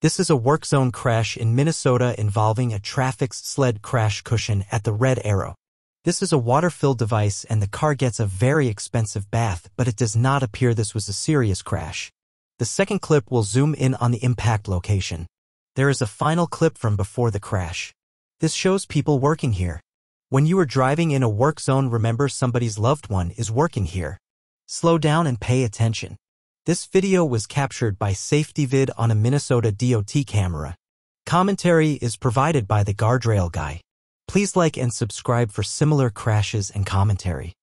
This is a work zone crash in Minnesota involving a Traffix SLED crash cushion at the Red Arrow. This is a water-filled device and the car gets a very expensive bath, but it does not appear this was a serious crash. The second clip will zoom in on the impact location. There is a final clip from before the crash. This shows people working here. When you are driving in a work zone, remember somebody's loved one is working here. Slow down and pay attention. This video was captured by SafetyVid on a Minnesota DOT camera. Commentary is provided by the Guardrail Guy. Please like and subscribe for similar crashes and commentary.